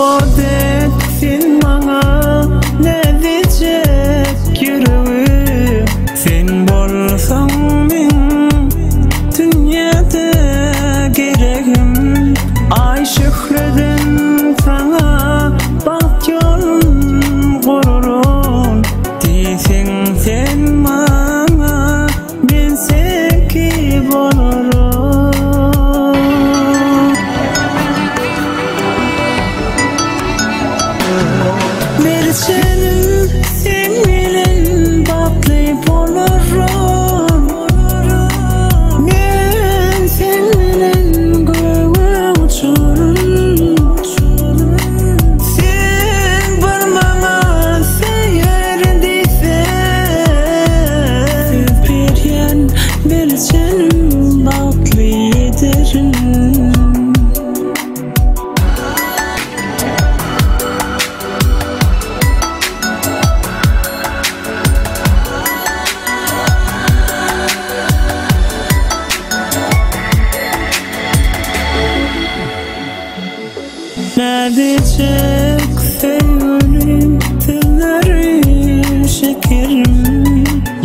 want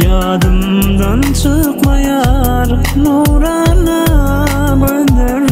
Yadımdan çıkmayar Nurana gönderim